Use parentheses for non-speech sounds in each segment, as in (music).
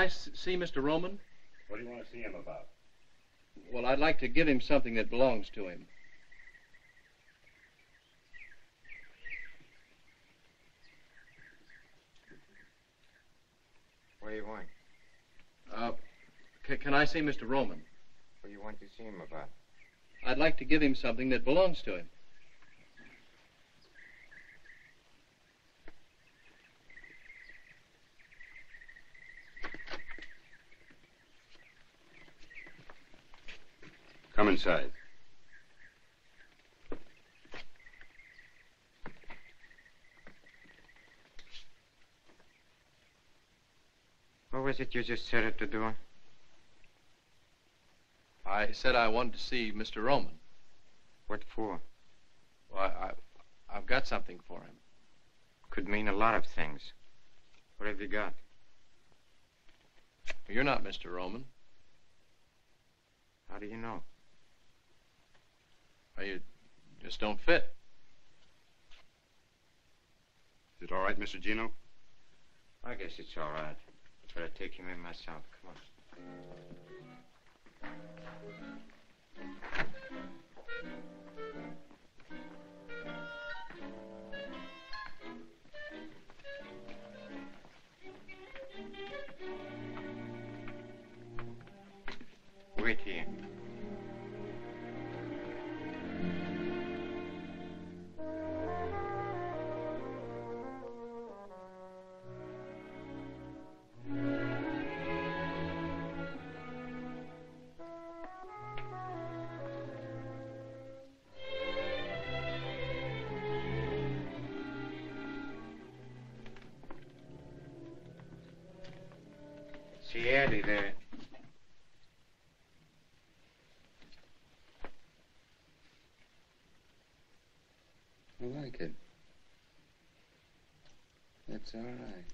I s- see Mr. Roman? What do you want to see him about? Well, I'd like to give him something that belongs to him. What do you want? Uh, c- can I see Mr. Roman? What do you want to see him about? I'd like to give him something that belongs to him. Come inside. What was it you just said at the door? I said I wanted to see Mr. Roman. What for? Well, I, I, I've got something for him. Could mean a lot of things. What have you got? You're not Mr. Roman. How do you know? You just don't fit. Is it all right, Mr. Gino? I guess it's all right. But I'd take him in myself. Come on. See Eddie there. I like it. That's all right.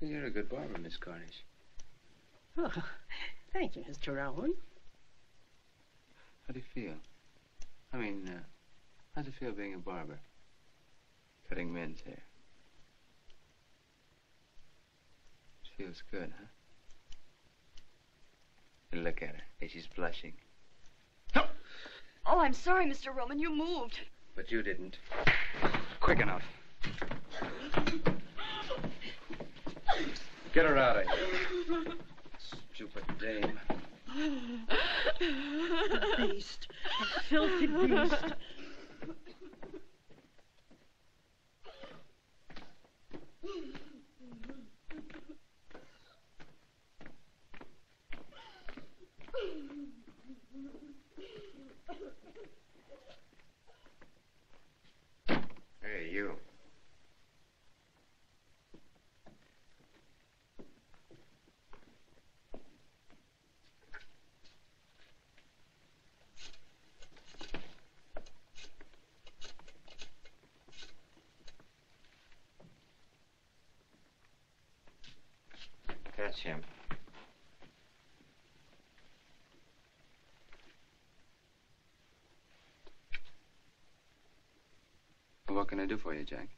You're a good barber, Miss Cornish. Oh, thank you, Mr. Roman. How do you feel? I mean, uh, how's it feel being a barber? Cutting men's hair. Feels good, huh? And look at her. Hey, she's blushing. Oh, I'm sorry, Mr. Roman. You moved. But you didn't. Quick enough. Get her out of here. Stupid dame. Beast. A filthy beast. Hey, you. That's him. Well, what can I do for you, Jack?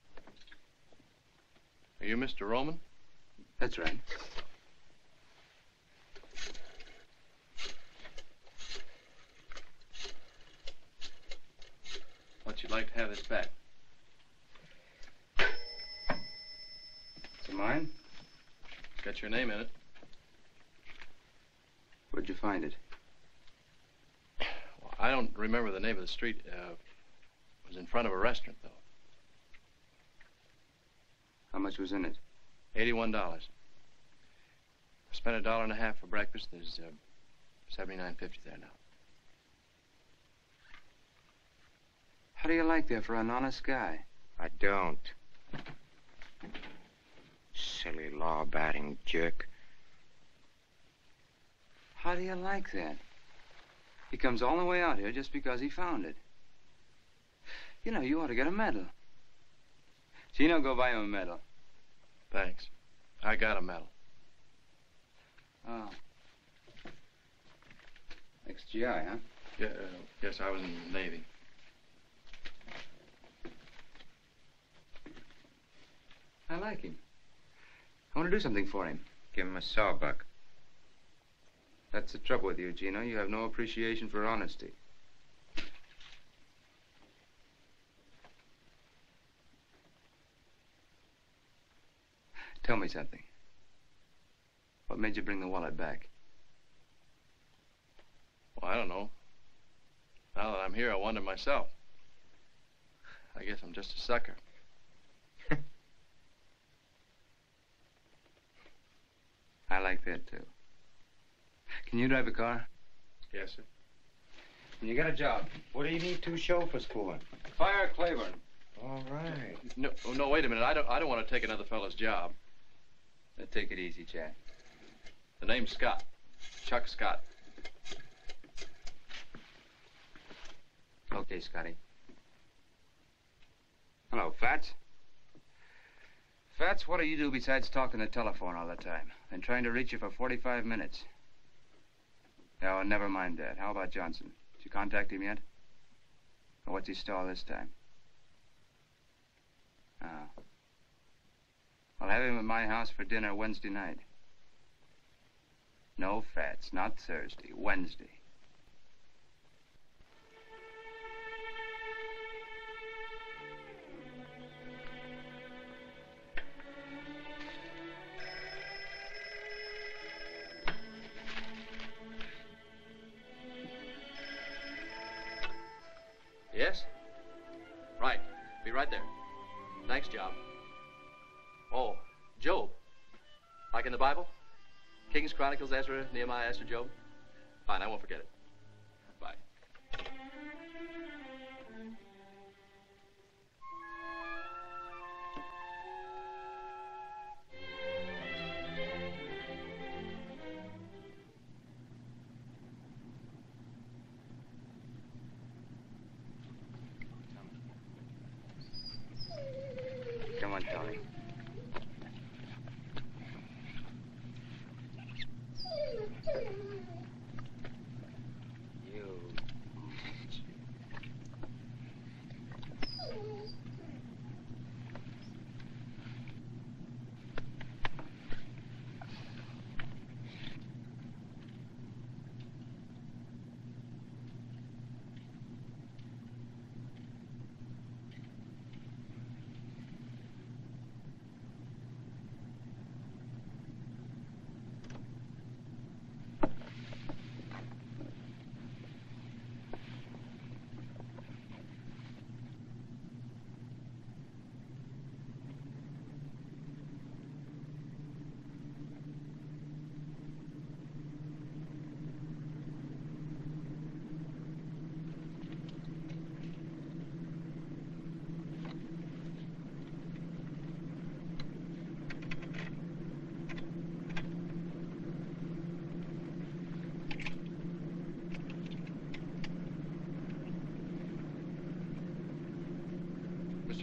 Are you Mr. Roman? That's right. What you'd like to have this back? Is it mine? It's got your name in it. Where'd you find it? Well, I don't remember the name of the street. Uh, it was in front of a restaurant, though. How much was in it? Eighty-one dollars. I spent a dollar and a half for breakfast. There's uh, seventy-nine fifty there now. How do you like that for an honest guy? I don't. Silly law-abiding jerk. How do you like that? He comes all the way out here just because he found it. You know, you ought to get a medal. Gino, go buy him a medal. Thanks. I got a medal. Oh. Ex-GI, huh? Yeah, uh, yes, I was in the Navy. I like him. I want to do something for him. Give him a sawbuck. That's the trouble with you, Gino. You have no appreciation for honesty. Tell me something. What made you bring the wallet back? Well, I don't know. Now that I'm here, I wonder myself. I guess I'm just a sucker. (laughs) I like that, too. Can you drive a car? Yes, sir. You got a job. What do you need two chauffeurs for? Fire Claiborne. All right. No, no, wait a minute. I don't. I don't want to take another fellow's job. Now, take it easy, Jack. The name's Scott. Chuck Scott. Okay, Scotty. Hello, Fats. Fats, what do you do besides talking the telephone all the time? Been trying to reach you for 45 minutes. Oh, never mind that. How about Johnson? Did you contact him yet? Or what's he stall this time? Oh. I'll have him at my house for dinner Wednesday night. No Fats, not Thursday. Wednesday. Bible? Kings, Chronicles, Ezra, Nehemiah, Esther, Job? Fine, I won't forget it. Bye. Come on, Tony.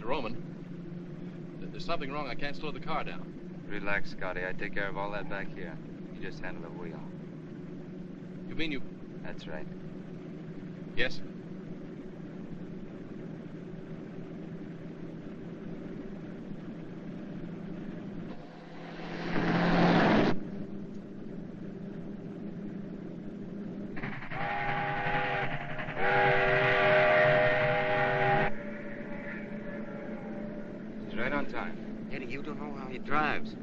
Roman. There's something wrong. I can't slow the car down. Relax, Scotty. I take care of all that back here. You just handle the wheel. You mean you. That's right. Yes? He's right on time. Eddie, you don't know how he drives.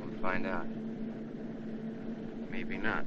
We'll find out. Maybe not.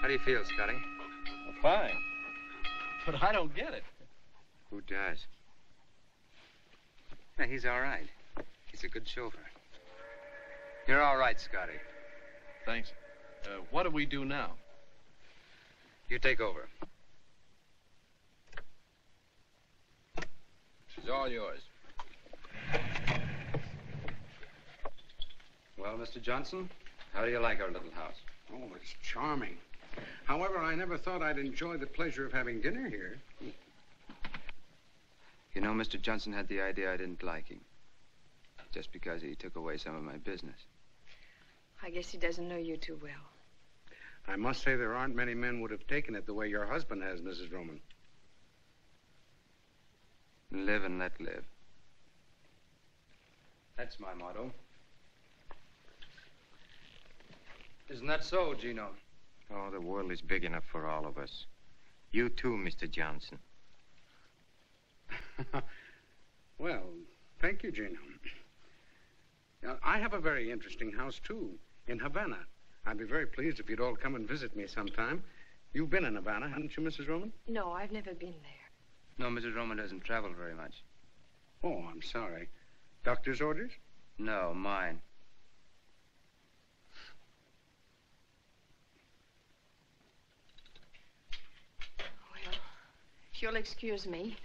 How do you feel, Scotty? Fine. But I don't get it. Who does? Yeah, he's all right. He's a good chauffeur. You're all right, Scotty. Thanks. Uh, what do we do now? You take over. She's all yours. Well, Mr. Johnson, how do you like our little house? Oh, it's charming. However, I never thought I'd enjoy the pleasure of having dinner here. You know, Mr. Johnson had the idea I didn't like him. Just because he took away some of my business. I guess he doesn't know you too well. I must say there aren't many men would have taken it the way your husband has, Mrs. Roman. Live and let live. That's my motto. Isn't that so, Gino? Oh, the world is big enough for all of us. You too, Mr. Johnson. (laughs) well, thank you, Gino. Now, I have a very interesting house, too, in Havana. I'd be very pleased if you'd all come and visit me sometime. You've been in Havana, haven't you, Mrs. Roman? No, I've never been there. No, Mrs. Roman doesn't travel very much. Oh, I'm sorry. Doctor's orders? No, mine. Well, if you'll excuse me,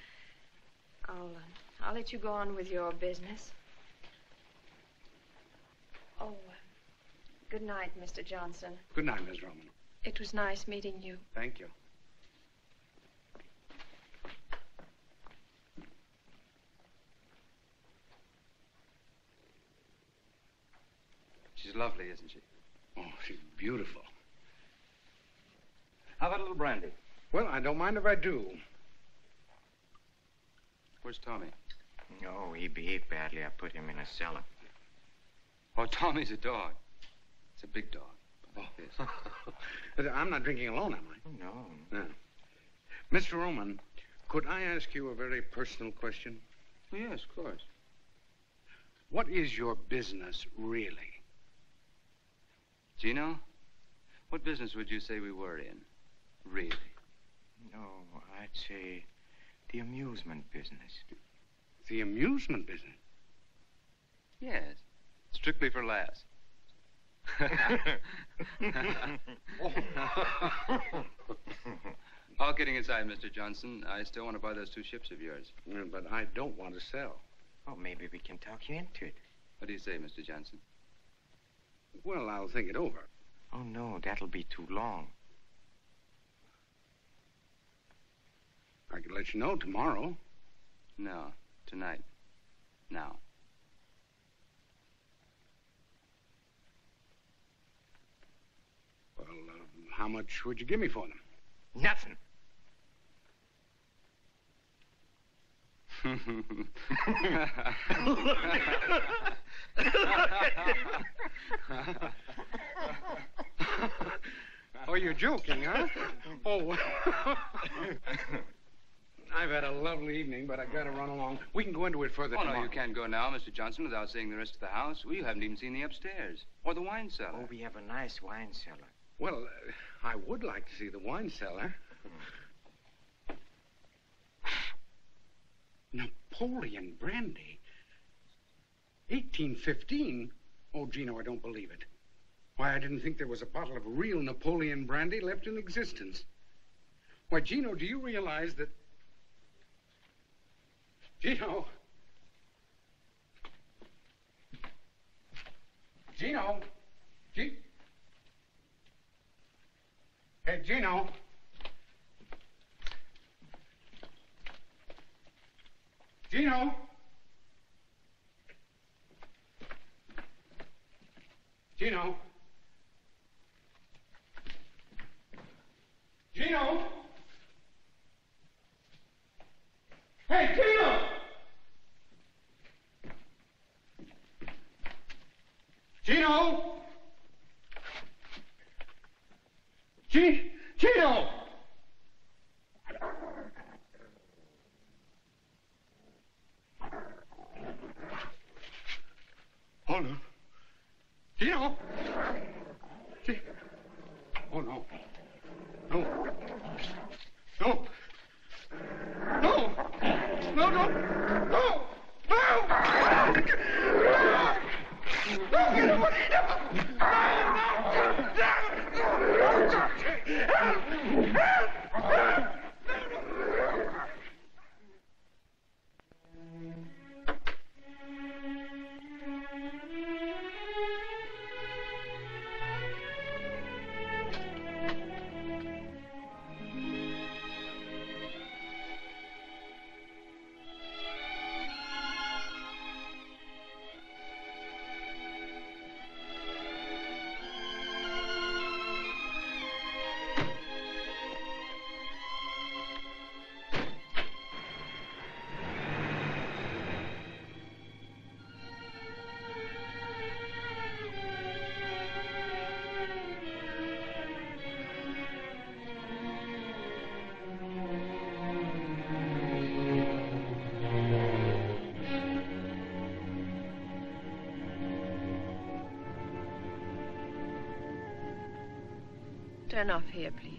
I'll, uh, I'll let you go on with your business. Oh, uh, good night, Mr. Johnson. Good night, Miss Roman. It was nice meeting you. Thank you. She's lovely, isn't she? Oh, she's beautiful. How about a little brandy? Well, I don't mind if I do. Where's Tommy? No, he behaved badly. I put him in a cellar. Oh, (laughs) Tommy's a dog. It's a big dog. (laughs) But I'm not drinking alone, am I? Oh, no. No. Mr. Roman, could I ask you a very personal question? Oh, yes, of course. What is your business, really? Gino, what business would you say we were in? Really? No, I'd say the amusement business. The amusement business. Yes. Strictly for laughs. (laughs) All kidding aside, Mr. Johnson, I still want to buy those two ships of yours. But I don't want to sell. oh, maybe we can talk you into it. What do you say, Mr. Johnson? Well, I'll think it over. Oh, no, that'll be too long. I could let you know tomorrow. No, tonight. Now. Well, uh, how much would you give me for them? Nothing. (laughs) oh, you're joking, huh? (laughs) Oh. (laughs) I've had a lovely evening, but I've got to run along. We can go into it further Oh, no, tomorrow. you can't go now, Mr. Johnson, without seeing the rest of the house. We haven't even seen the upstairs or the wine cellar. Oh, we have a nice wine cellar. Well, uh, I would like to see the wine cellar. Napoleon brandy. 1815? Oh, Gino, I don't believe it. Why, I didn't think there was a bottle of real Napoleon brandy left in existence. Why, Gino, do you realize that. Gino! Gino! G- Hey, Gino. Gino. Gino. Gino. Hey, Gino. Gino. G- Gino! Oh, no. Gino! G- oh. No. No. No! No, no! Off here, please.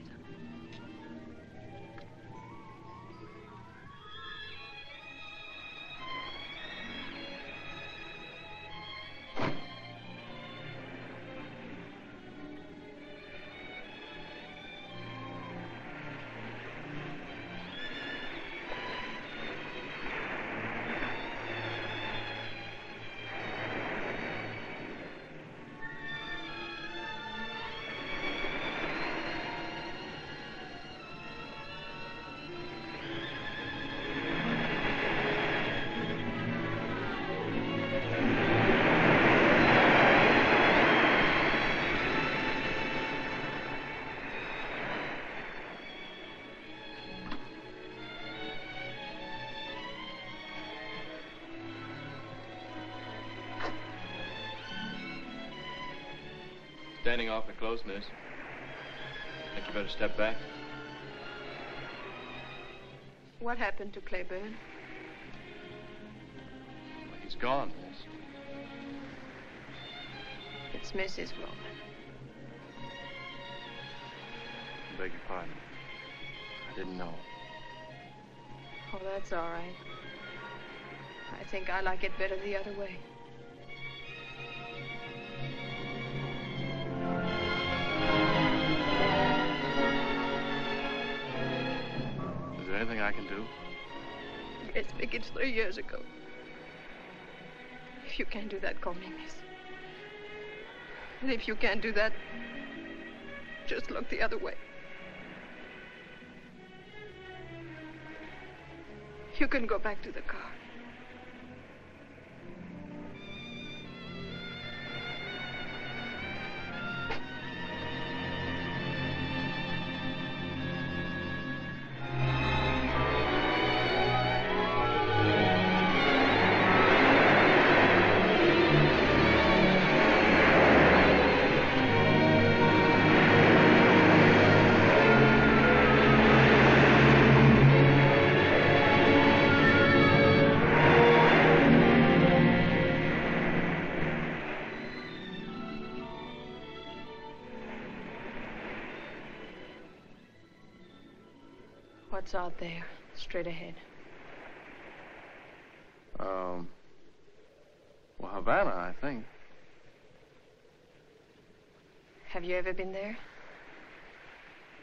Close, miss. Think you better step back? What happened to Claiborne? Well, he's gone, miss. It's Mrs. Roman. I beg your pardon. I didn't know. Oh, that's all right. I think I like it better the other way. I can do? It's big. It's three years ago. If you can't do that, call me miss. And if you can't do that, just look the other way. You can go back to the car. What's out there, straight ahead? Um, well, Havana, I think. Have you ever been there?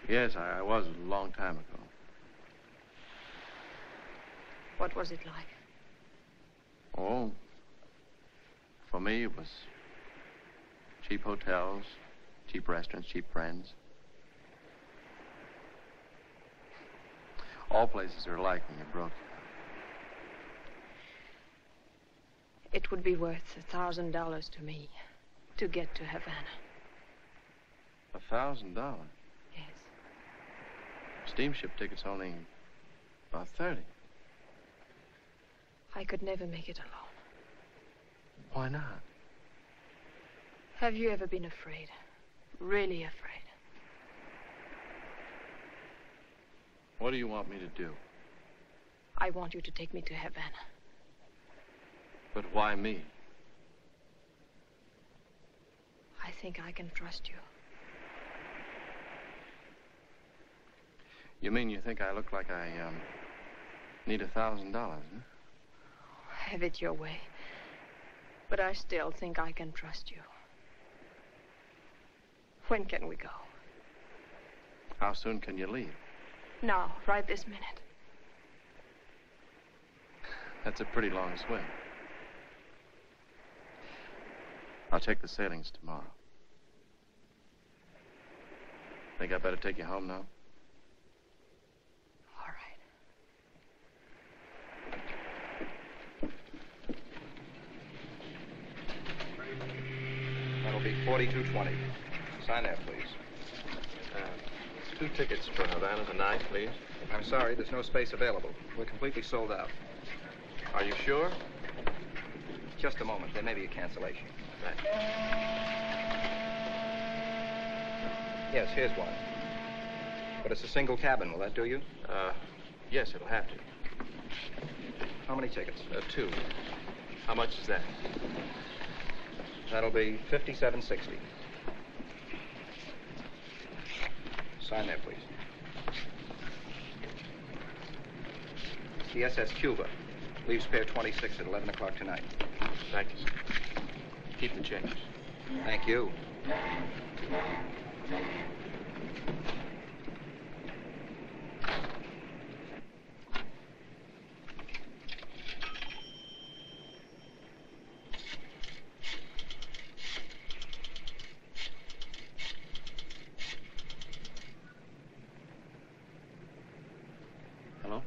Yes, I, I was a long time ago. What was it like? Oh, for me, it was cheap hotels, cheap restaurants, cheap friends. All places are alike when you're broke. It would be worth a thousand dollars to me to get to Havana. A thousand dollars. Yes. Steamship tickets only about thirty. I could never make it alone. Why not? Have you ever been afraid? Really afraid? What do you want me to do? I want you to take me to Havana. But why me? I think I can trust you. You mean you think I look like I um need a thousand dollars? huh? Have it your way. But I still think I can trust you. When can we go? How soon can you leave? Now, right this minute. That's a pretty long swing. I'll check the sailings tomorrow. Think I better take you home now? All right. That'll be 4220. Sign there, please. Two tickets for Havana tonight, please. I'm sorry, there's no space available. We're completely sold out. Are you sure? Just a moment. There may be a cancellation. Yes, here's one. But it's a single cabin. Will that do you? Uh, yes, it'll have to. How many tickets? Uh, two. How much is that? That'll be 5760. Sign there, please. The SS Cuba. Leaves pair 26 at 11 o'clock tonight. Thank you, sir. Keep the change. Thank you. Hello?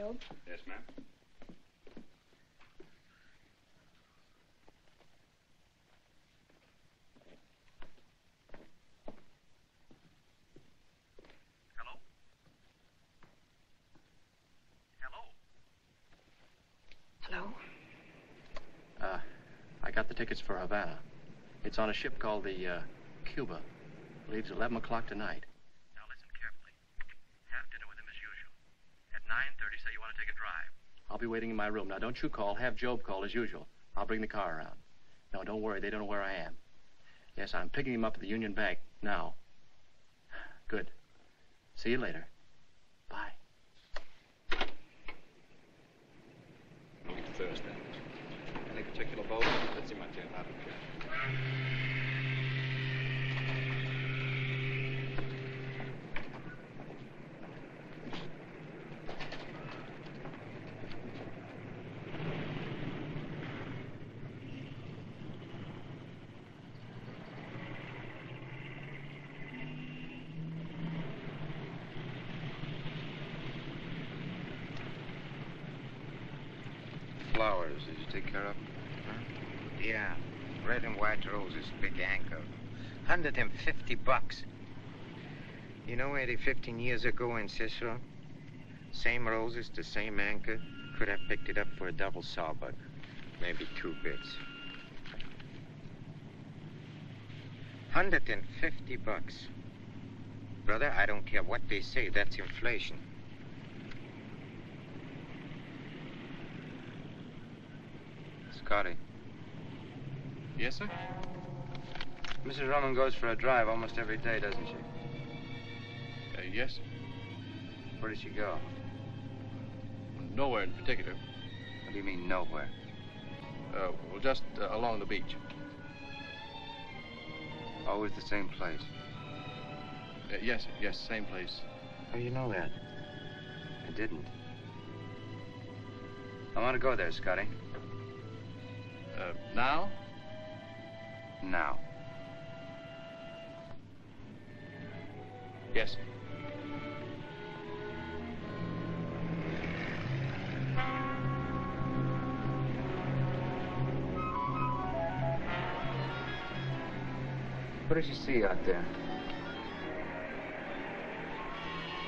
I'll take it, Job. Yes, ma'am. Hello? Hello? Hello? Uh, I got the tickets for Havana. It's on a ship called the uh, Cuba. Leaves 11 o'clock tonight. Now listen carefully. Have dinner with him as usual. At 9.30, say you want to take a drive. I'll be waiting in my room. Now, don't you call. Have Job call as usual. I'll bring the car around. No, don't worry. They don't know where I am. Yes, I'm picking him up at the Union Bank now. Good. See you later. Bye. Thursday. Any particular boat? Let's see my I don't care. Flowers, did you take care of them? Huh? Yeah, red and white roses, big anchor. 150 bucks. You know, Eddie, 15 years ago in Cicero, same roses, the same anchor, could have picked it up for a double sawbuck. Maybe two bits. 150 bucks. Brother, I don't care what they say, that's inflation. Scotty. Yes, sir? Mrs. Roman goes for a drive almost every day, doesn't she? Uh, yes, sir. Where did she go? Nowhere in particular. What do you mean, nowhere? Uh, well, just uh, along the beach. Always the same place. Uh, yes. Yes, same place. How do you know that? I didn't. I want to go there, Scotty. Uh, now? Now. Yes. What did you see out there?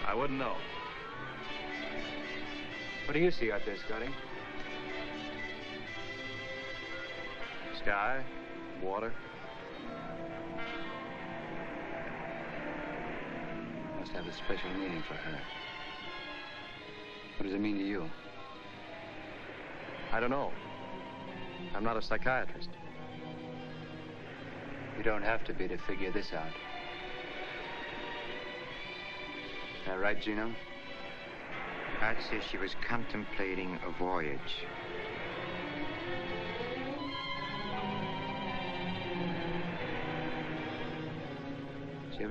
I wouldn't know. What do you see out there, Scotty? Sky, water. Must have a special meaning for her. What does it mean to you? I don't know. I'm not a psychiatrist. You don't have to be to figure this out. Is that right, Gino? I'd say she was contemplating a voyage.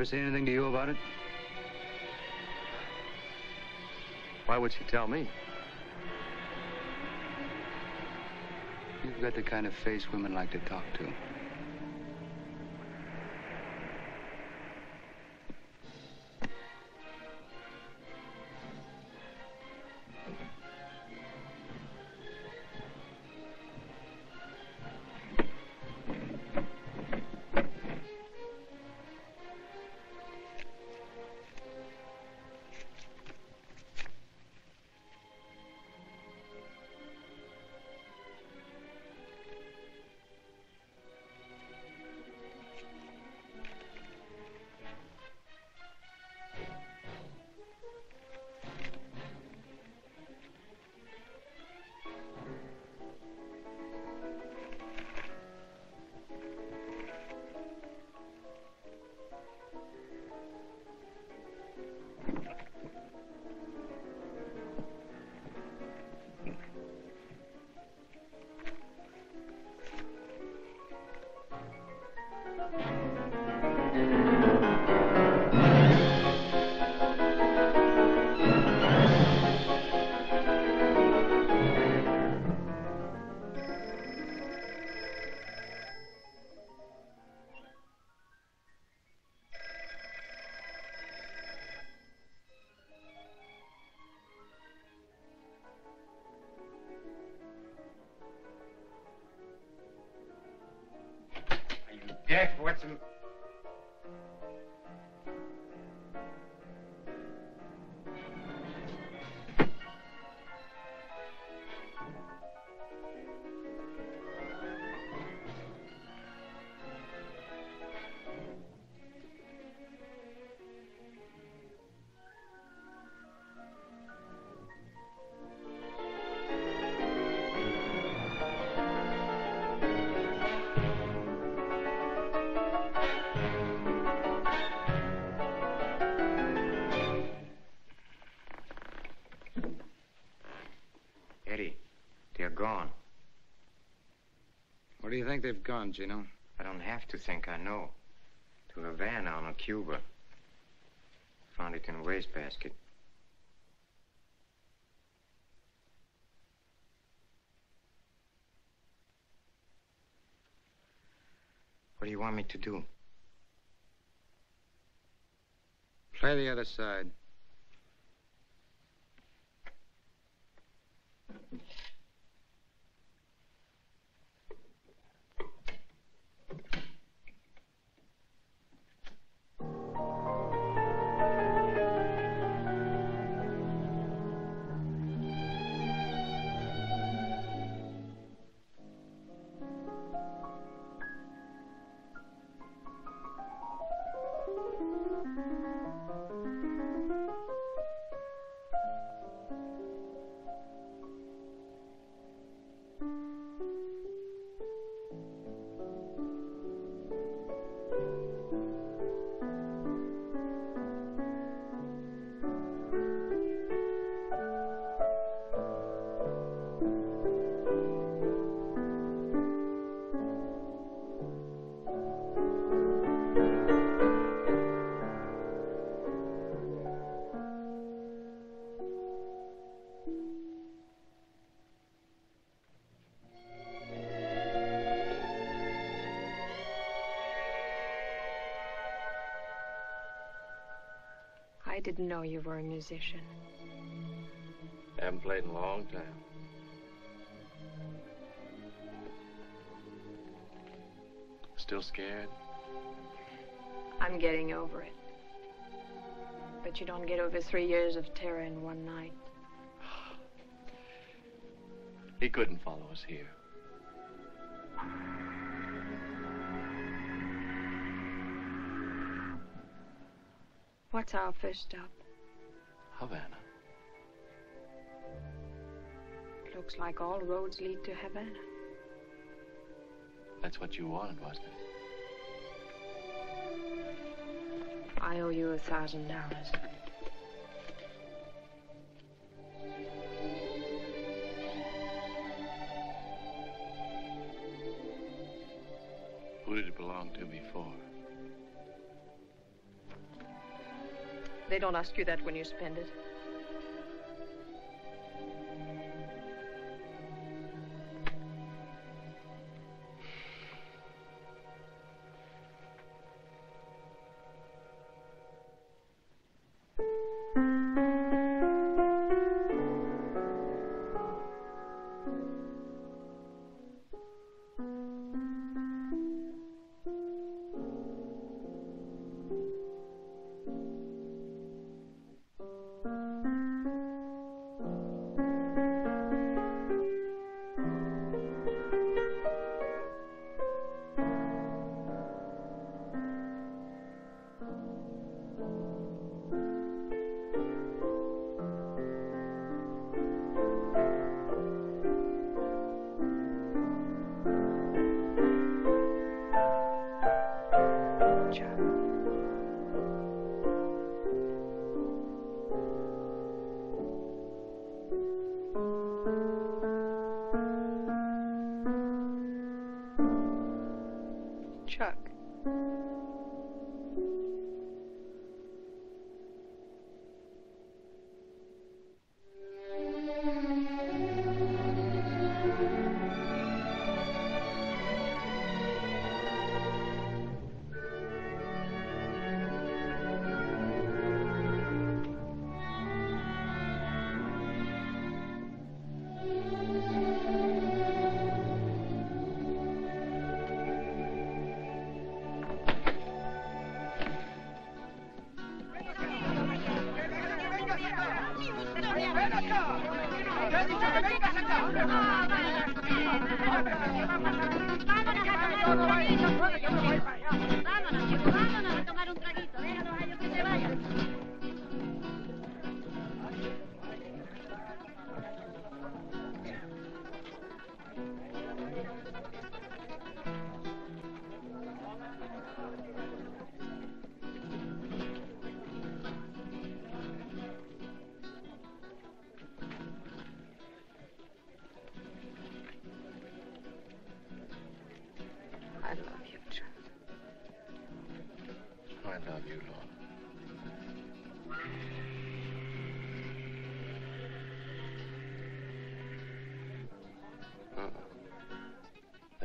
Ever say anything to you about it? Why would she tell me? You've got the kind of face women like to talk to. Where do you think they've gone, Gino? I don't have to think I know. To Havana on a Cuba. Found it in a wastebasket. What do you want me to do? Play the other side. Didn't know you were a musician. Haven't played in a long time. Still scared? I'm getting over it. But you don't get over three years of terror in one night. He couldn't follow us here. What's our first stop? Havana. Looks like all roads lead to Havana. That's what you wanted, wasn't it? I owe you a thousand dollars. Don't ask you that when you spend it.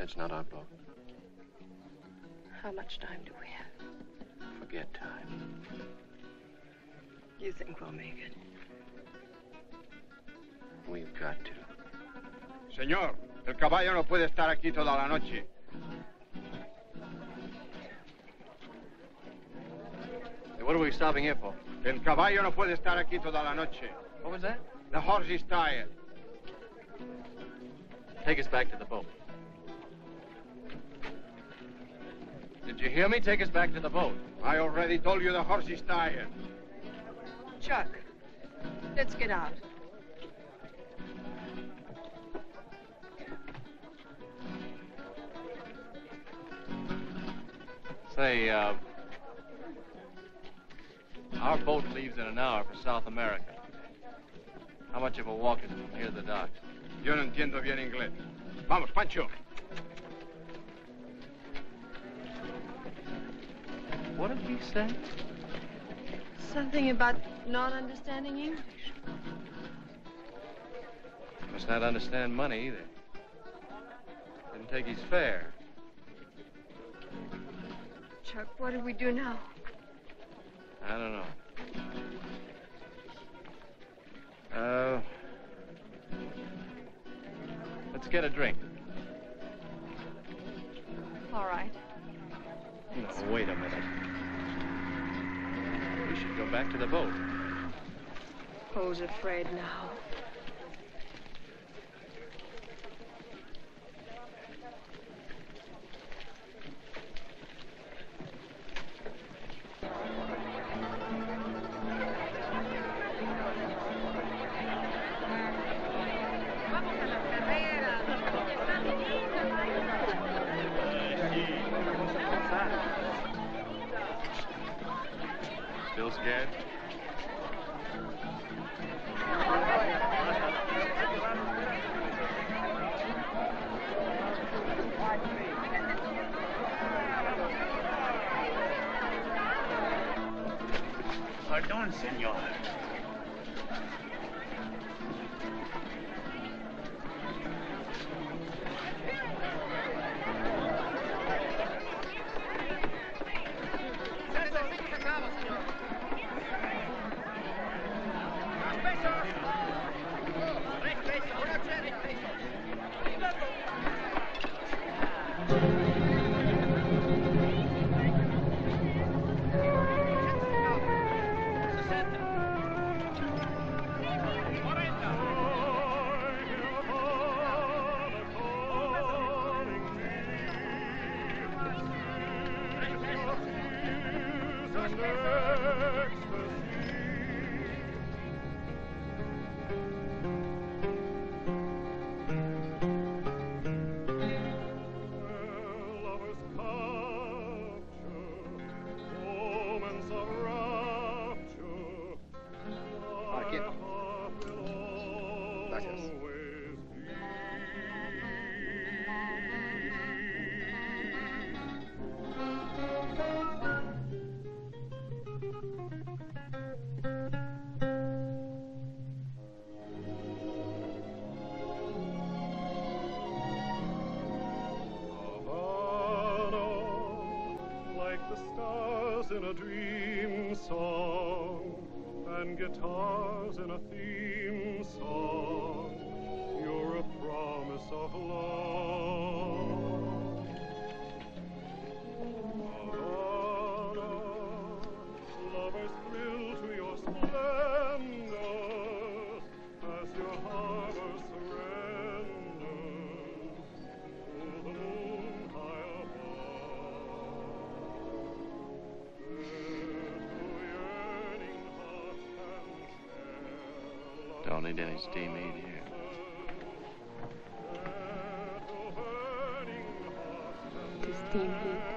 That's not our boat. How much time do we have? Forget time. You think we'll make it? We've got to. Señor, el caballo no puede estar aquí toda la noche. What are we stopping here for? El caballo no puede estar aquí toda la noche. What was that? The horse is tired. Take us back to the boat. Did you hear me? Take us back to the boat. I already told you the horse is tired. Chuck, let's get out. Say, uh, our boat leaves in an hour for South America. How much of a walk is it from here to the docks? Yo no entiendo bien inglés. Vamos, Pancho. What did he say? Something about not understanding English. He must not understand money either. Didn't take his fare. Chuck, what do we do now? I don't know. Uh, let's get a drink. All right. No, wait a minute. We should go back to the boat. Poe's afraid now. can stay made here. This steam heat.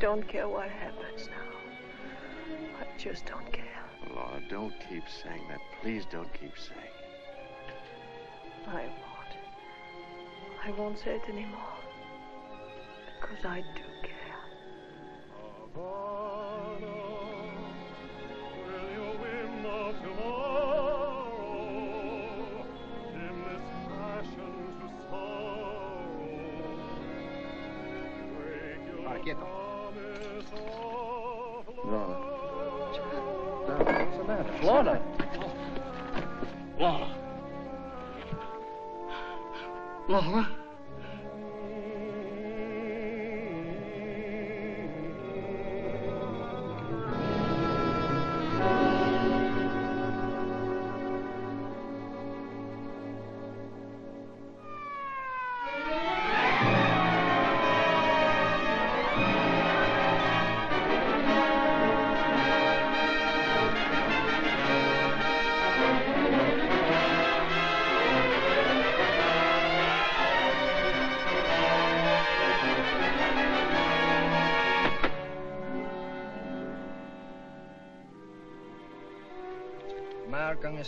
don't care what happens now. I just don't care. Lorna, don't keep saying that. Please don't keep saying it. I won't. I won't say it anymore. Because I do.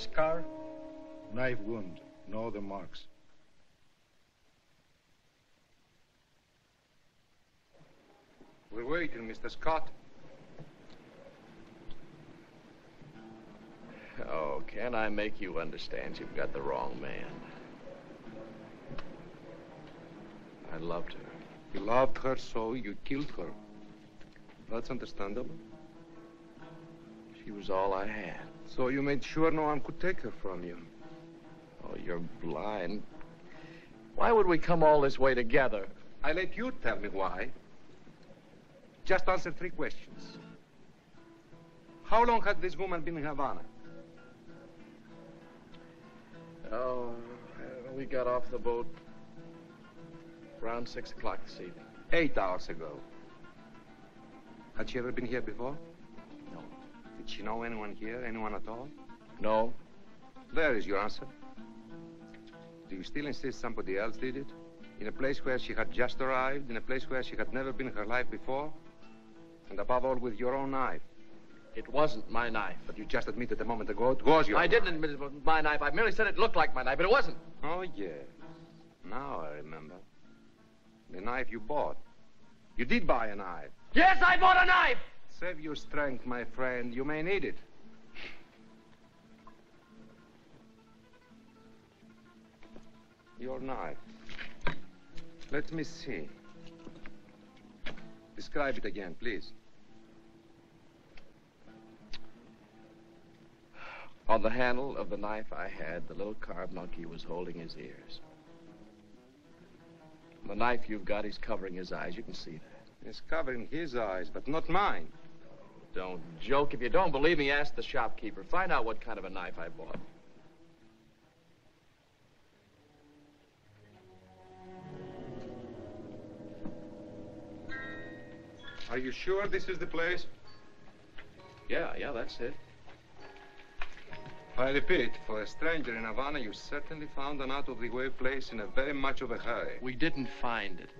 scar? Knife wound, no other marks. We're waiting, Mr. Scott. Oh, can I make you understand you've got the wrong man? I loved her. You loved her, so you killed her. That's understandable. She was all I had. So you made sure no one could take her from you. Oh, you're blind. Why would we come all this way together? I let you tell me why. Just answer three questions. How long had this woman been in Havana? Oh, uh, we got off the boat around six o'clock this evening. Eight hours ago. Had she ever been here before? Did she know anyone here? Anyone at all? No. There is your answer. Do you still insist somebody else did it? In a place where she had just arrived, in a place where she had never been in her life before? And above all, with your own knife. It wasn't my knife. But you just admitted a moment ago it was your I knife. didn't admit it was my knife. I merely said it looked like my knife, but it wasn't. Oh, yes. Now I remember. The knife you bought. You did buy a knife. Yes, I bought a knife! Save your strength, my friend. You may need it. Your knife. Let me see. Describe it again, please. On the handle of the knife I had, the little carved monkey was holding his ears. The knife you've got, he's covering his eyes. You can see that. It's covering his eyes, but not mine. Don't joke. If you don't believe me, ask the shopkeeper. Find out what kind of a knife I bought. Are you sure this is the place? Yeah, yeah, that's it. I repeat, for a stranger in Havana, you certainly found an out-of-the-way place in a very much of a hurry. We didn't find it.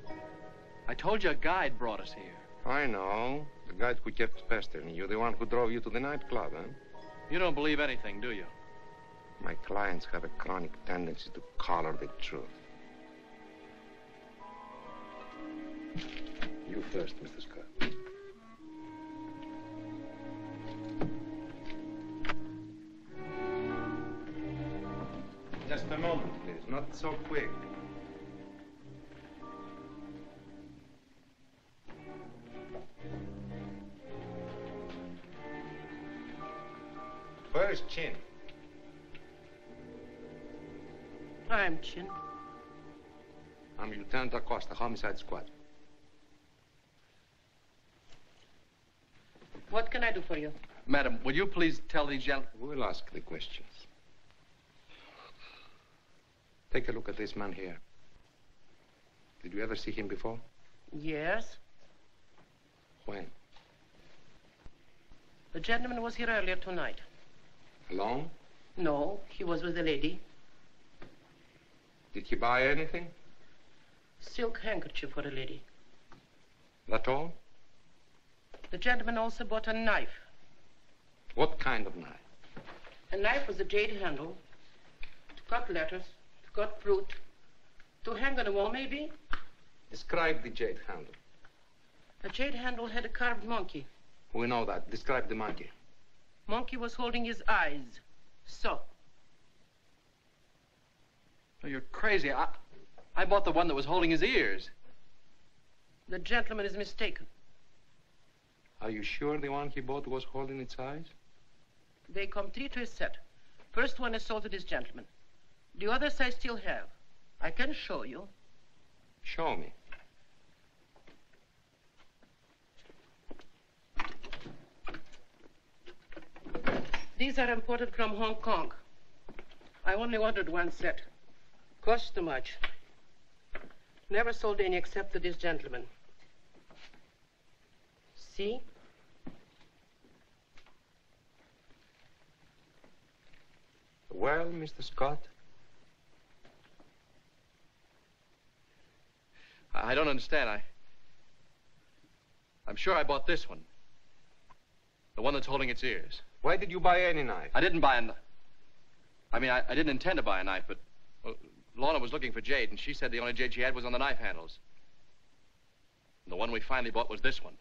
I told you a guide brought us here. I know. The guy who kept pestering you, the one who drove you to the nightclub, huh? You don't believe anything, do you? My clients have a chronic tendency to color the truth. You first, Mr. Scott. Just a moment, please. Not so quick. I'm Chin. I'm Lieutenant Acosta, Homicide Squad. What can I do for you? Madam, will you please tell these gentlemen... We'll ask the questions. Take a look at this man here. Did you ever see him before? Yes. When? The gentleman was here earlier tonight. Alone? No, he was with a lady. Did he buy anything? Silk handkerchief for a lady. That all? The gentleman also bought a knife. What kind of knife? A knife with a jade handle. To cut letters, to cut fruit. To hang on a wall, maybe? Describe the jade handle. The jade handle had a carved monkey. We know that. Describe the monkey. Monkey was holding his eyes. So. Oh, you're crazy. I, I bought the one that was holding his ears. The gentleman is mistaken. Are you sure the one he bought was holding its eyes? They come three to a set. First one is sold to this gentleman. The others I still have. I can show you. Show me. These are imported from Hong Kong. I only ordered one set. Cost too much. Never sold any except to this gentleman. See? Well, Mr. Scott? I, I don't understand. I. I'm sure I bought this one. The one that's holding its ears. Why did you buy any knife? I didn't buy a knife. I mean, I, I didn't intend to buy a knife, but Well, Lorna was looking for jade, and she said the only jade she had was on the knife handles. And the one we finally bought was this one.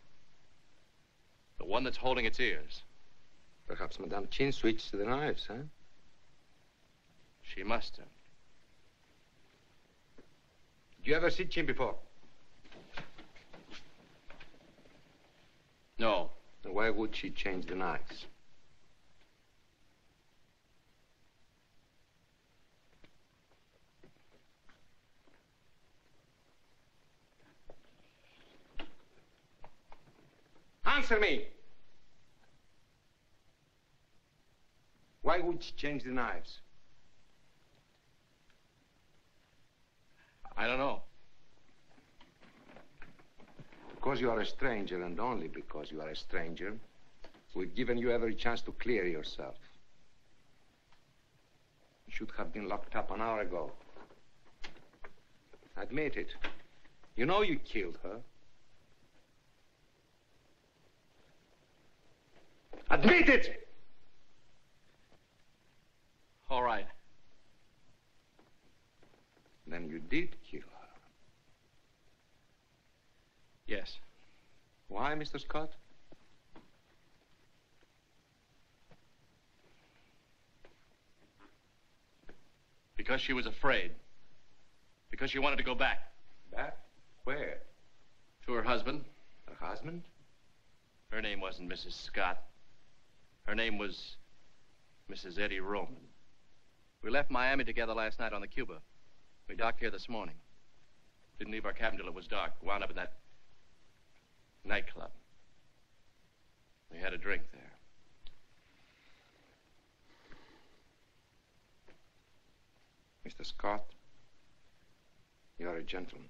The one that's holding its ears. Perhaps Madame Chin switched to the knives, huh? She must have. Did you ever see Chin before? No. Then why would she change the knives? Answer me! Why would you change the knives? I don't know. Because you are a stranger, and only because you are a stranger, we've given you every chance to clear yourself. You should have been locked up an hour ago. Admit it. You know you killed her. Admit it! All right. Then you did kill her. Yes. Why, Mr. Scott? Because she was afraid. Because she wanted to go back. Back? Where? To her husband. Her husband? Her name wasn't Mrs. Scott. Her name was Mrs. Eddie Roman. We left Miami together last night on the Cuba. We docked here this morning. Didn't leave our cabin till it was dark. Wound up in that nightclub. We had a drink there. Mr. Scott, you're a gentleman.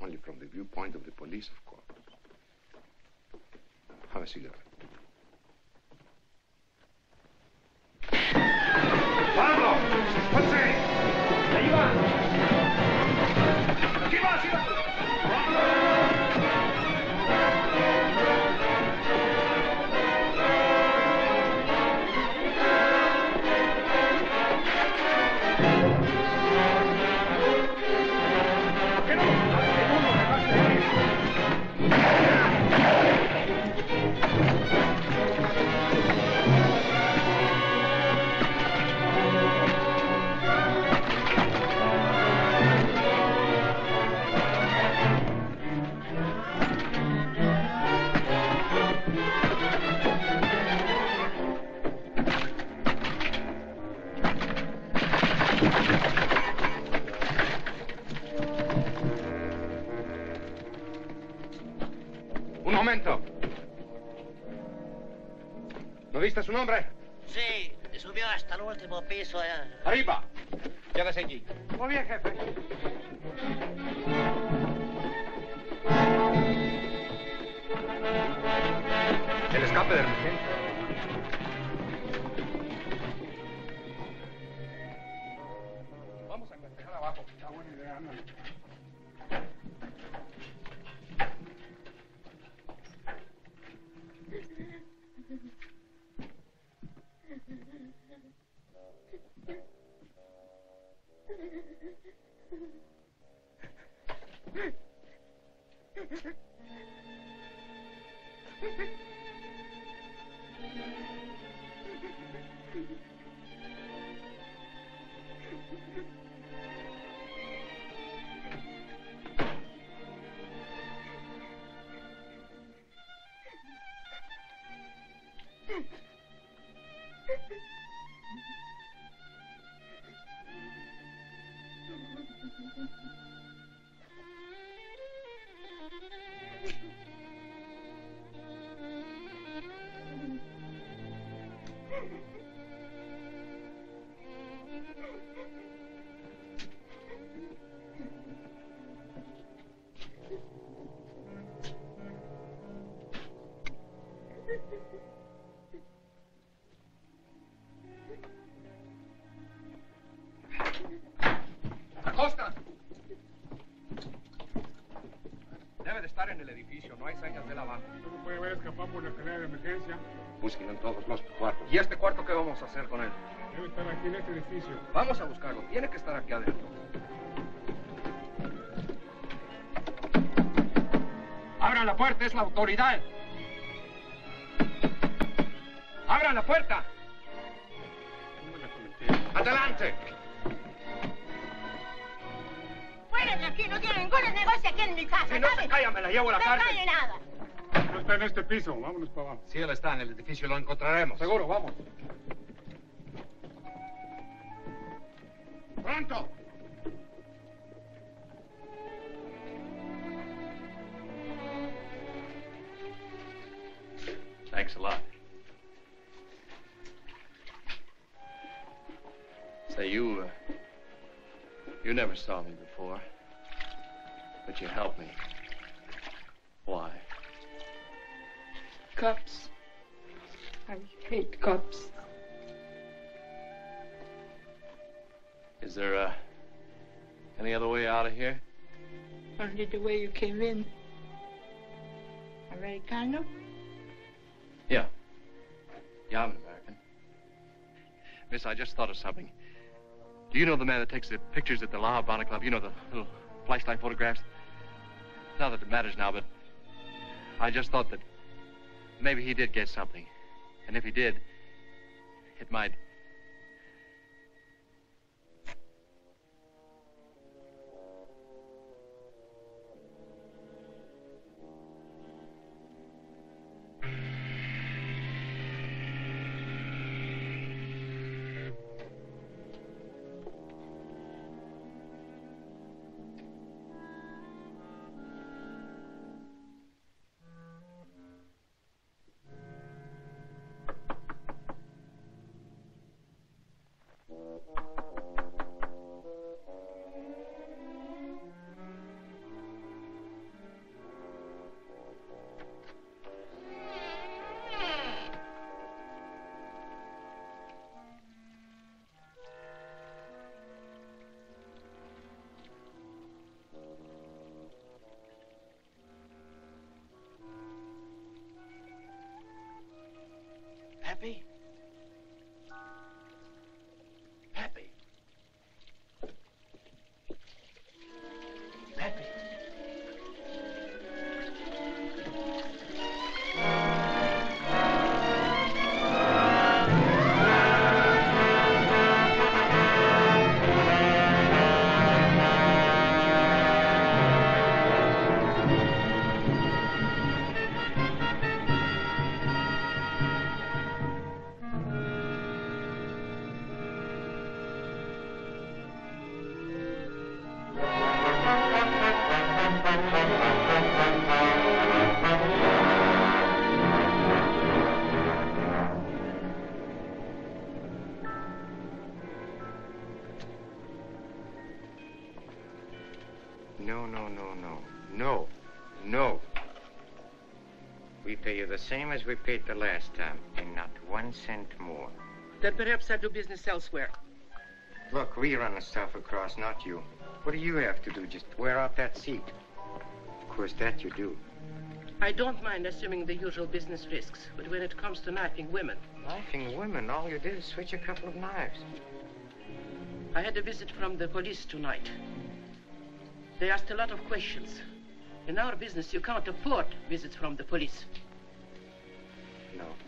Only from the viewpoint of the police, of course. Have a cigarette. ¡Pablo! Vamos a hacer con él? Debe estar aquí en este edificio. Vamos a buscarlo. Tiene que estar aquí adentro. ¡Abran la puerta! ¡Es la autoridad! ¡Abran la puerta! ¡Adelante! Fuera de aquí, no tiene ningún negocio aquí en mi casa, Si no se calla, me la llevo a la No cárcel. calle nada. No está en este piso. Vámonos para abajo. Si él está en el edificio, lo encontraremos. Seguro, vamos. ¡Pronto! Thanks a lot. Say, you, uh, you never saw me before, but you helped me. Why? Cops. I hate cops. Is there, uh, any other way out of here? Only the way you came in. Americano? Yeah. Yeah, I'm an American. Miss, I just thought of something. Do you know the man that takes the pictures at the La Habana Club? You know the little flashlight photographs? Not that it matters now, but I just thought that maybe he did get something. And if he did, it might. Same as we paid the last time, and not one cent more. Then perhaps I'll do business elsewhere. Look, we run the stuff across, not you. What do you have to do? Just wear out that seat. Of course, that you do. I don't mind assuming the usual business risks, but when it comes to knifing women, Knifing women, all you did is switch a couple of knives. I had a visit from the police tonight. They asked a lot of questions. In our business, you can't afford visits from the police. No.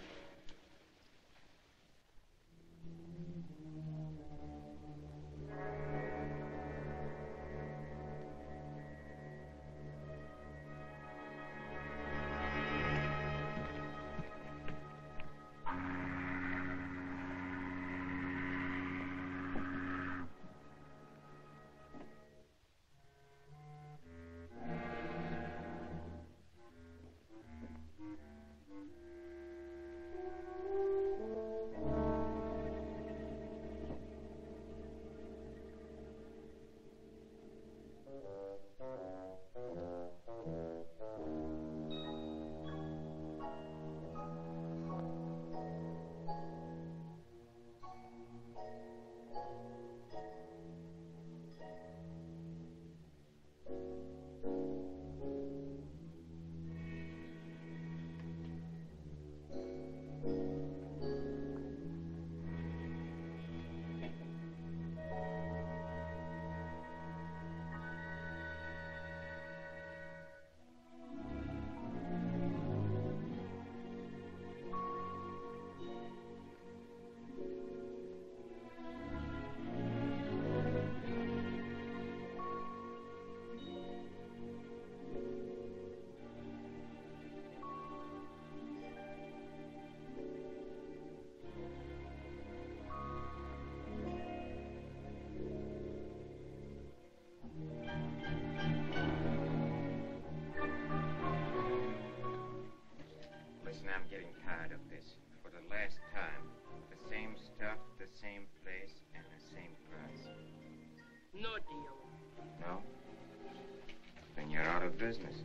Business.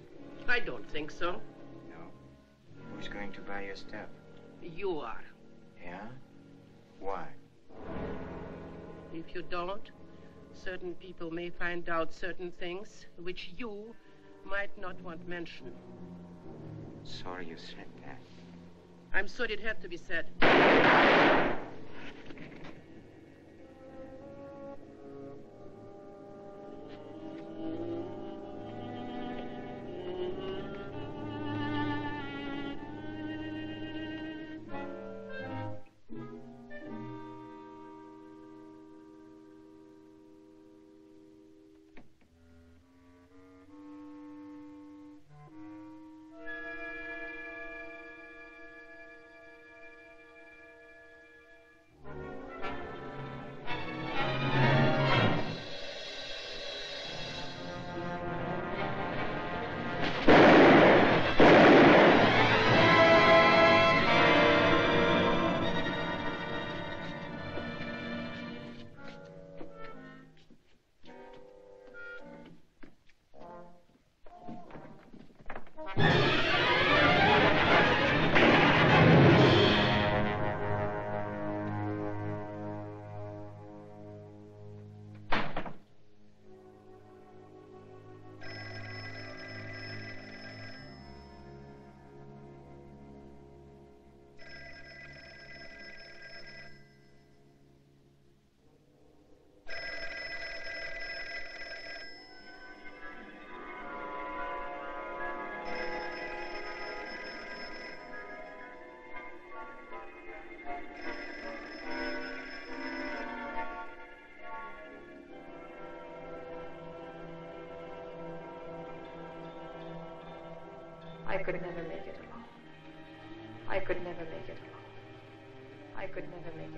I don't think so. No? Who's going to buy your stuff? You are. Yeah? Why? If you don't, certain people may find out certain things which you might not want mentioned. Sorry you said that. I'm sorry it had to be said. Could never make it alone. I could never make it alone. I could never make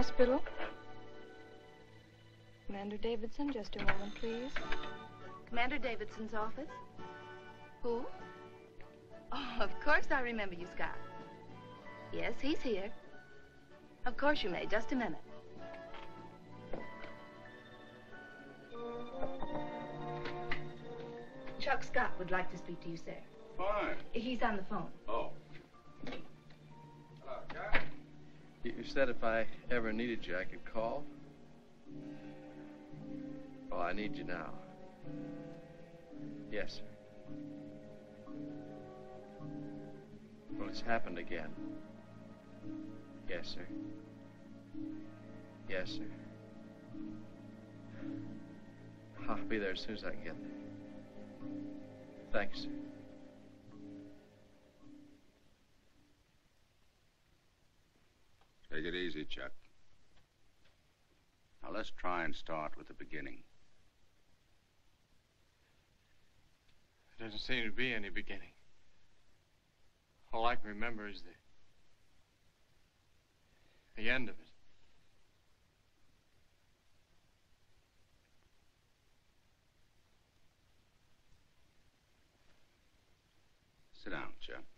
Hospital. Commander Davidson, just a moment, please. Commander Davidson's office? Who? Oh, of course I remember you, Scott. Yes, he's here. Of course you may. Just a minute. Chuck Scott would like to speak to you, sir. Fine. He's on the phone. Oh. You said if I ever needed you, I could call. Well, I need you now. Yes, sir. Well, it's happened again. Yes, sir. Yes, sir. I'll be there as soon as I can get there. Thanks, sir. Take it easy, Chuck. Now let's try and start with the beginning. There doesn't seem to be any beginning. All I can remember is the the end of it. Sit down, Chuck.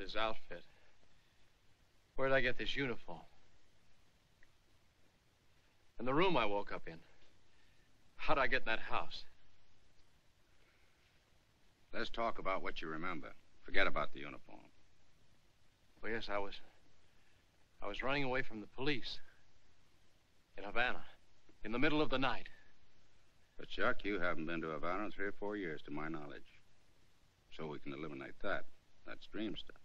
This outfit. Where'd I get this uniform? And the room I woke up in. How'd I get in that house? Let's talk about what you remember. Forget about the uniform. Well, yes, I was. I was running away from the police. In Havana. In the middle of the night. But, Chuck, you haven't been to Havana in three or four years, to my knowledge. So we can eliminate that. That's dream stuff.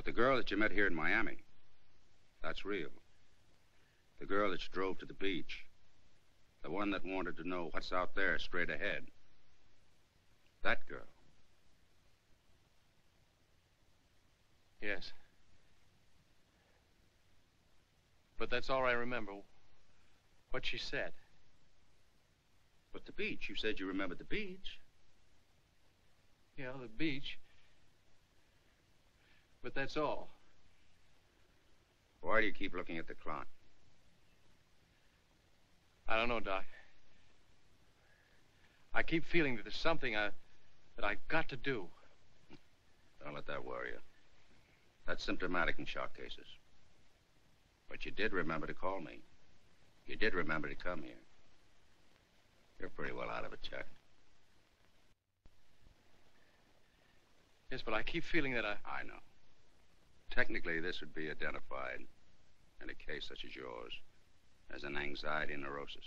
But the girl that you met here in Miami, that's real. The girl that you drove to the beach. The one that wanted to know what's out there straight ahead. That girl. Yes. But that's all I remember. What she said. But the beach. You said you remembered the beach. Yeah, the beach. But that's all. Why do you keep looking at the clock? I don't know, Doc. I keep feeling that there's something I, that I've got to do. Don't let that worry you. That's symptomatic in shock cases. But you did remember to call me. You did remember to come here. You're pretty well out of it, Chuck. Yes, but I keep feeling that I. I know. Technically, this would be identified in a case such as yours as an anxiety neurosis.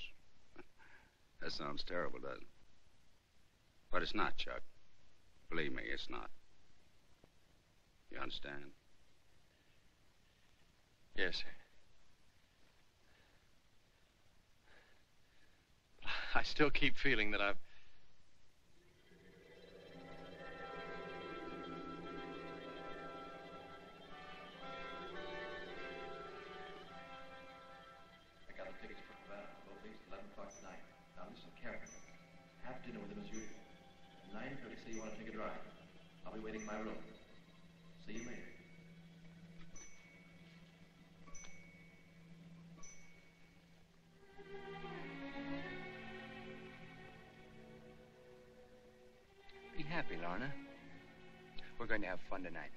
that sounds terrible, doesn't it? But it's not, Chuck. Believe me, it's not. You understand? Yes, sir. I still keep feeling that I've. Have dinner with him as usual. 9.30, say you want to take a drive. I'll be waiting in my room. See you later. Be happy, Lorna. We're going to have fun tonight.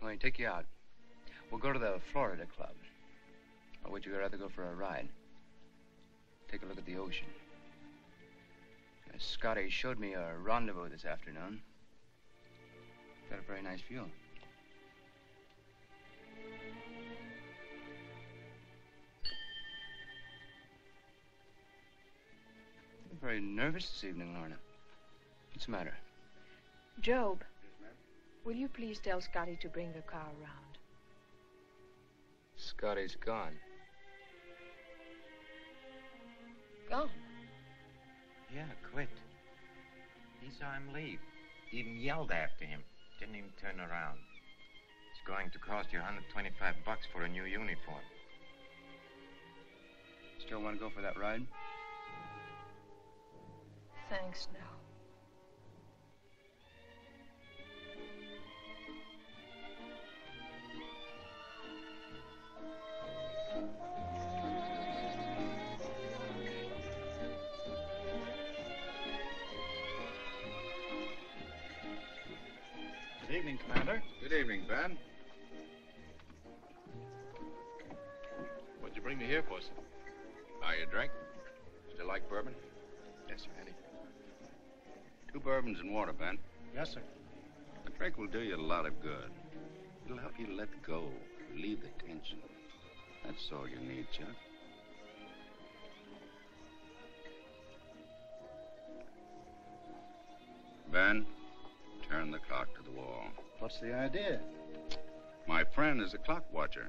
I'm going to take you out. We'll go to the Florida Club. Or would you rather go for a ride? Take a look at the ocean. Uh, Scotty showed me a rendezvous this afternoon. Got a very nice view. You're very nervous this evening, Lorna. What's the matter? Job, yes, will you please tell Scotty to bring the car around? Scotty's gone. Gone. Yeah, quit. He saw him leave. Even yelled after him. Didn't even turn around. It's going to cost you 125 bucks for a new uniform. Still want to go for that ride? Thanks, no. Commander. Good evening, Ben. What'd you bring me here for, sir? Are you drink? Still like bourbon? Yes, sir, Eddie. Two bourbons and water, Ben. Yes, sir. A drink will do you a lot of good. It'll help you let go, relieve the tension. That's all you need, Chuck. Ben, turn the clock to the wall. What's the idea? My friend is a clock watcher.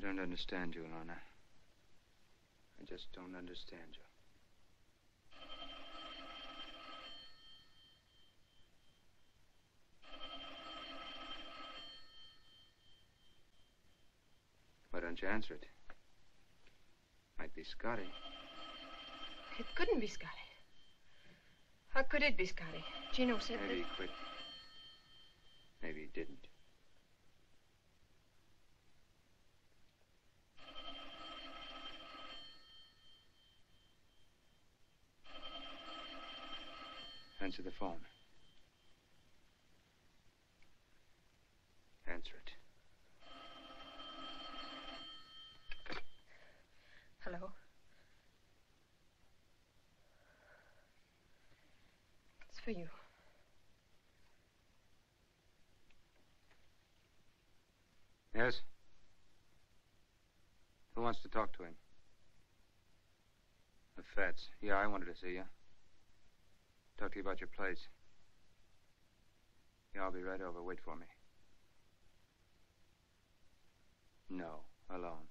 I don't understand you, Lorna. I just don't understand you. Why don't you answer it? Might be Scotty. It couldn't be Scotty. How could it be Scotty? Gino said Maybe that... he quit. Maybe he didn't. Answer the phone. Answer it. Hello? It's for you. Yes? Who wants to talk to him? The Fats. Yeah, I wanted to see you. Talk to you about your place. Yeah, I'll be right over. Wait for me. No, alone.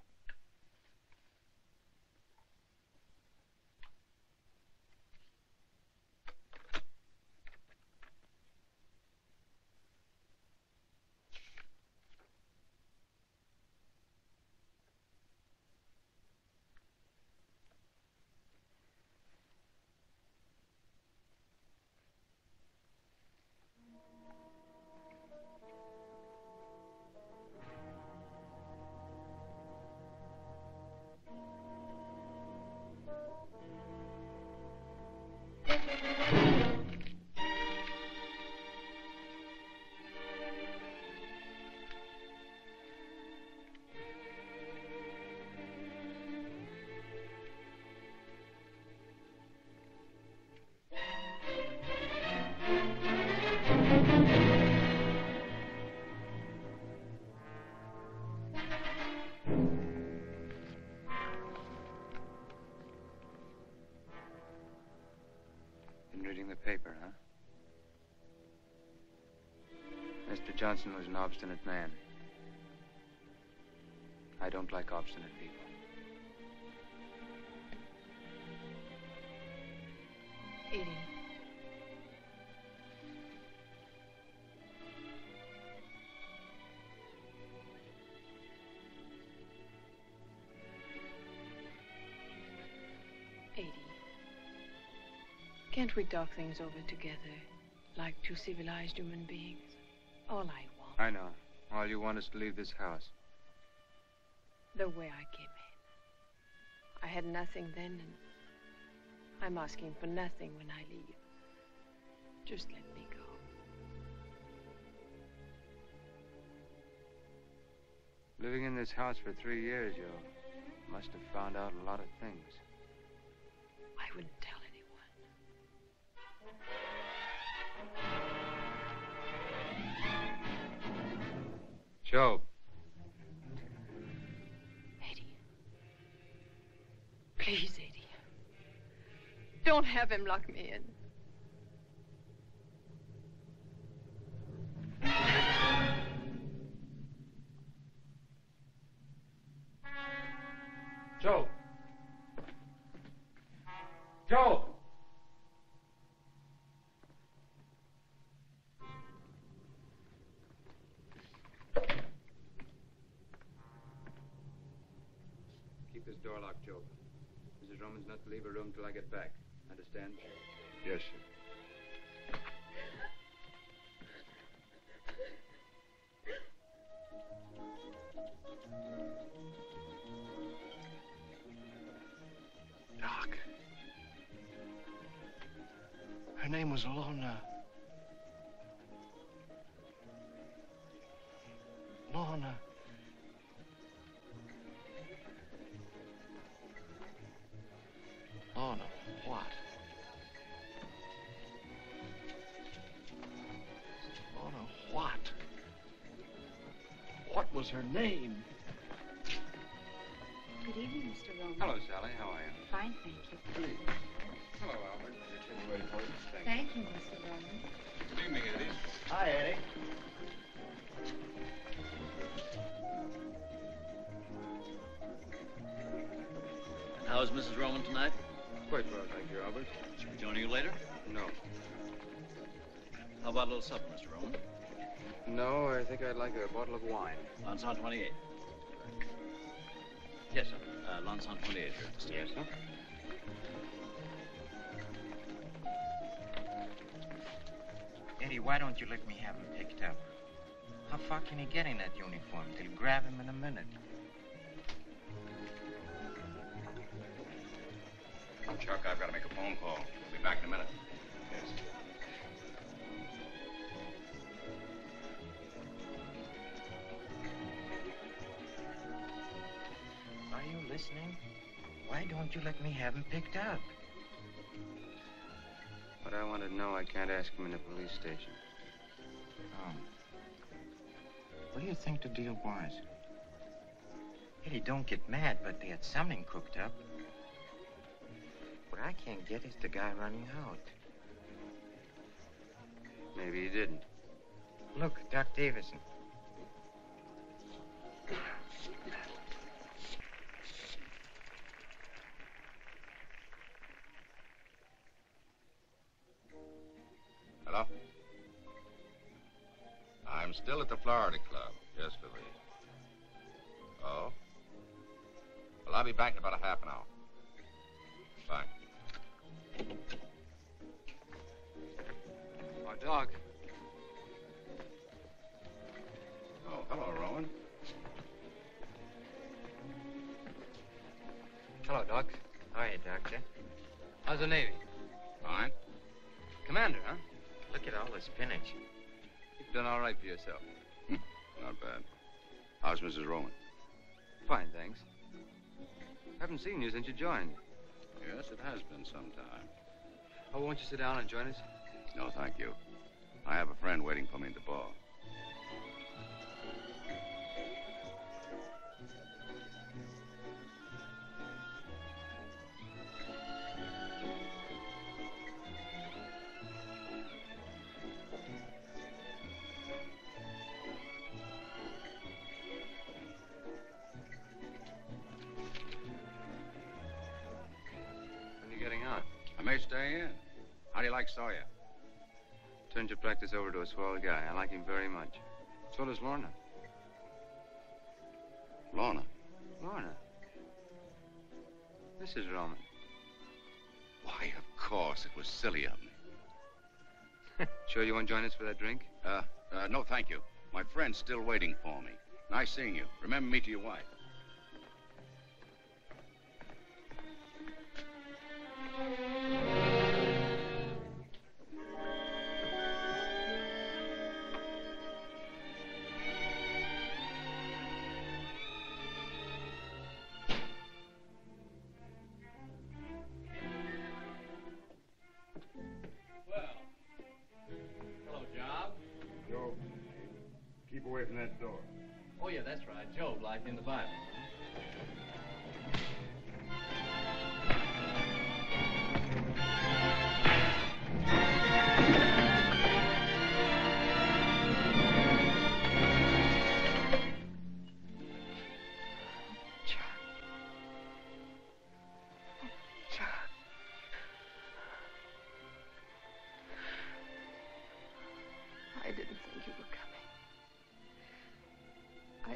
Johnson was an obstinate man. I don't like obstinate people. Eddie. Eddie. Can't we talk things over together, like two civilized human beings? All I want, I know. All you want is to leave this house. the way I came in. I had nothing then, and I'm asking for nothing when I leave. Just let me go. Living in this house for three years, you must have found out a lot of things. Job. Eddie. Please, Eddie. Don't have him lock me in. To leave her room till I get back. Understand? Yes, sir. Doc. Her name was Lorna. Lorna. Lorna, was her name? Good evening, Mr. Roman. Hello, Sally. How are you? Fine, thank you. Good evening. Hello, Albert. Your kid's waiting for you. Thank Thank you, Mr. Roman. Good evening, Eddie. Hi, Eddie. How's Mrs. Roman tonight? Quite well, thank you, Albert. Should we join you later? No. How about a little supper, Mr. Roman? No, I think I'd like a bottle of wine. Lanson 28. Yes, sir. Uh, Lanson 28. Yes, sir. Eddie, why don't you let me have him picked up? How far can he get in that uniform? They'll grab him in a minute. Chuck, I've got to make a phone call. We'll be back in a minute. Yes. Listening? Why don't you let me have him picked up? What I want to know, I can't ask him in the police station. Oh. What do you think the deal was? Eddie, don't get mad, but they had something cooked up. What I can't get is the guy running out. Maybe he didn't. Look, Doc Davidson. Hello? I'm still at the Florida Club. Yes, Louise. Oh? Well, I'll be back in about a half an hour. Bye. Oh, Doc. Oh, hello, Roman. Hello, Doc. Hiya, Doctor. How's the Navy? Fine. Commander, huh? Look at all this spinach. You've done all right for yourself. (laughs) Not bad. How's Mrs. Roman? Fine, thanks. Haven't seen you since you joined. Yes, it has been some time. Oh, won't you sit down and join us? No, thank you. I have a friend waiting for me at the bar. Sawyer? Turned your practice over to a swell guy. I like him very much. So does Lorna. Lorna. Lorna? Mrs. Roman. Why, of course. It was silly of me. (laughs) Sure you won't join us for that drink? Uh, uh, no, thank you. My friend's still waiting for me. Nice seeing you. Remember me to your wife.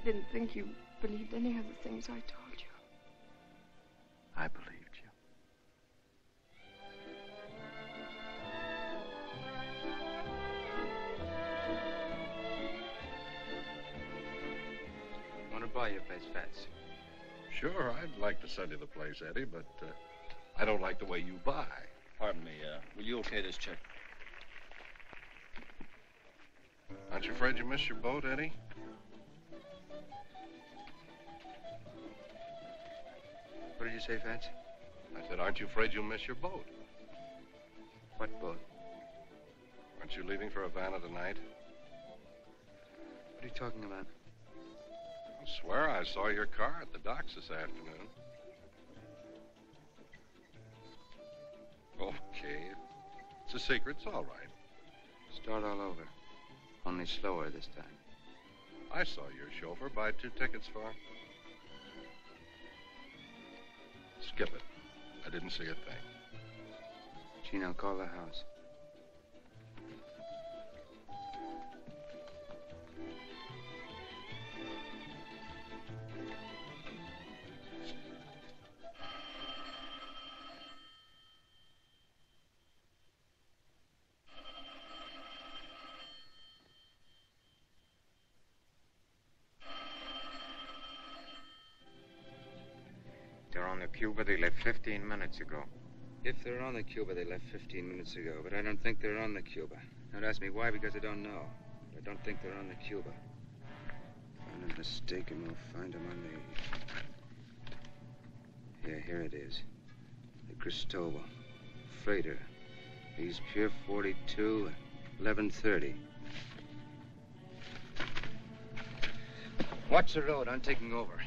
Didn't think you believed any of the things I told you. I believed you. Want to buy your place, Fats? Sure, I'd like to sell you the place, Eddie, but uh, I don't like the way you buy. Pardon me, uh, will you okay this check? Aren't you afraid you missed your boat, Eddie? Say, Fats? I said, aren't you afraid you'll miss your boat? What boat? Aren't you leaving for Havana tonight? What are you talking about? I swear I saw your car at the docks this afternoon. Okay. It's a secret. It's all right. Start all over. Only slower this time. I saw your chauffeur buy two tickets for. Skip it. I didn't see a thing. Gino, call the house. 15 minutes ago. If they're on the Cuba, they left 15 minutes ago, but I don't think they're on the Cuba. Don't ask me why, because I don't know. I don't think they're on the Cuba. Find a mistake and we'll find them on the. Yeah, here it is. The Cristobal. Freighter. He's Pier 42, 1130. Watch the road. I'm taking over.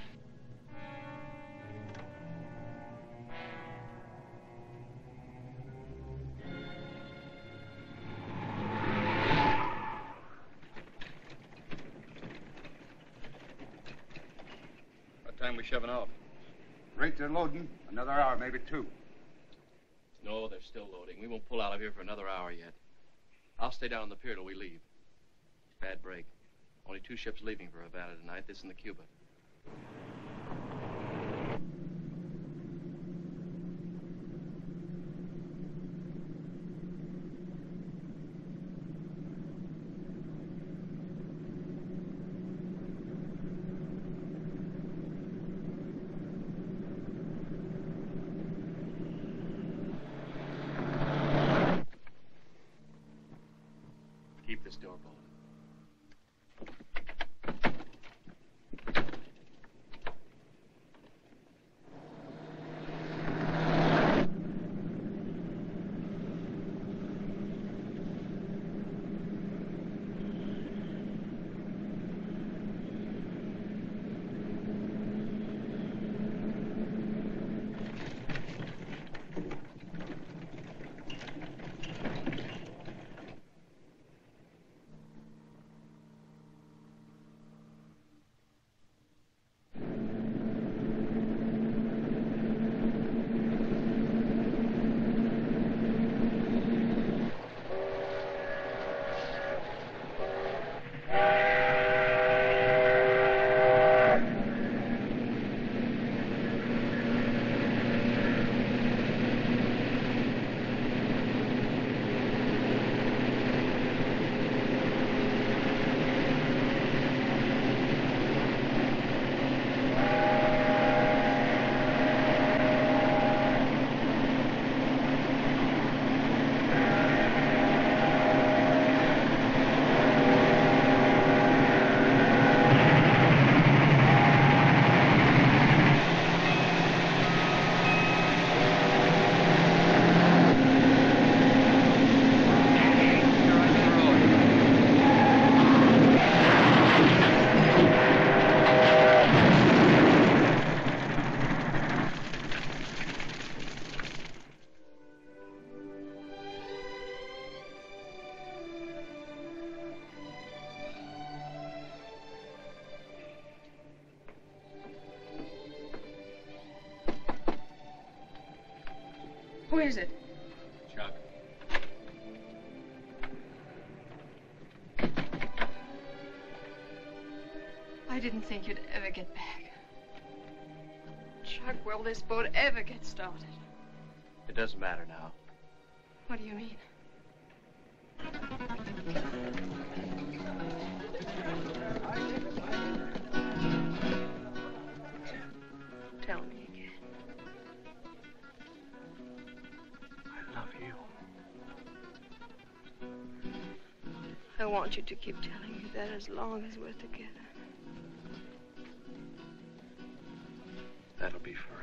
They're loading. Another hour, maybe two. No, they're still loading. We won't pull out of here for another hour yet. I'll stay down on the pier till we leave. Bad break. Only two ships leaving for Havana tonight, this and the Cuba. Think you'd ever get back. Chuck, will this boat ever get started? It doesn't matter now. What do you mean? Tell me again. I love you. I want you to keep telling me that as long as we're together. That'll be forever.